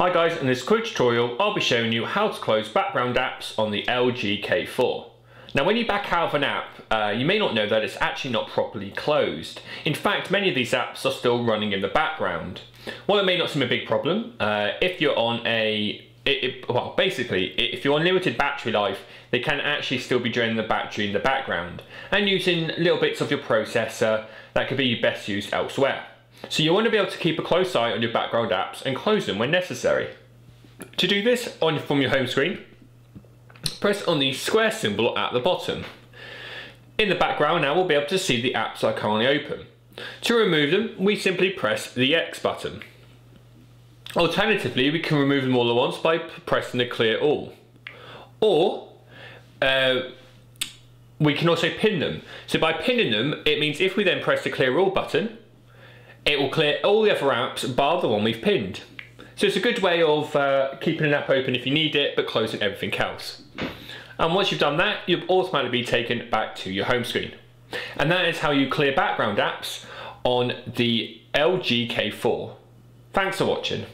Hi guys, in this quick tutorial I'll be showing you how to close background apps on the LG K4. Now when you back out of an app, uh, you may not know that it's actually not properly closed. In fact, many of these apps are still running in the background. While it may not seem a big problem, uh, if you're on a it, it, well, basically, if you're on limited battery life, they can actually still be draining the battery in the background and using little bits of your processor that could be best used elsewhere. So you want to be able to keep a close eye on your background apps and close them when necessary. To do this on from your home screen, press on the square symbol at the bottom. In the background now we'll be able to see the apps are currently open. To remove them, we simply press the X button. Alternatively, we can remove them all at once by pressing the clear all. Or, uh, we can also pin them. So by pinning them, it means if we then press the clear all button, it will clear all the other apps bar the one we've pinned. So it's a good way of uh, keeping an app open if you need it, but closing everything else. And once you've done that, you'll automatically be taken back to your home screen. And that is how you clear background apps on the LG K4. Thanks for watching.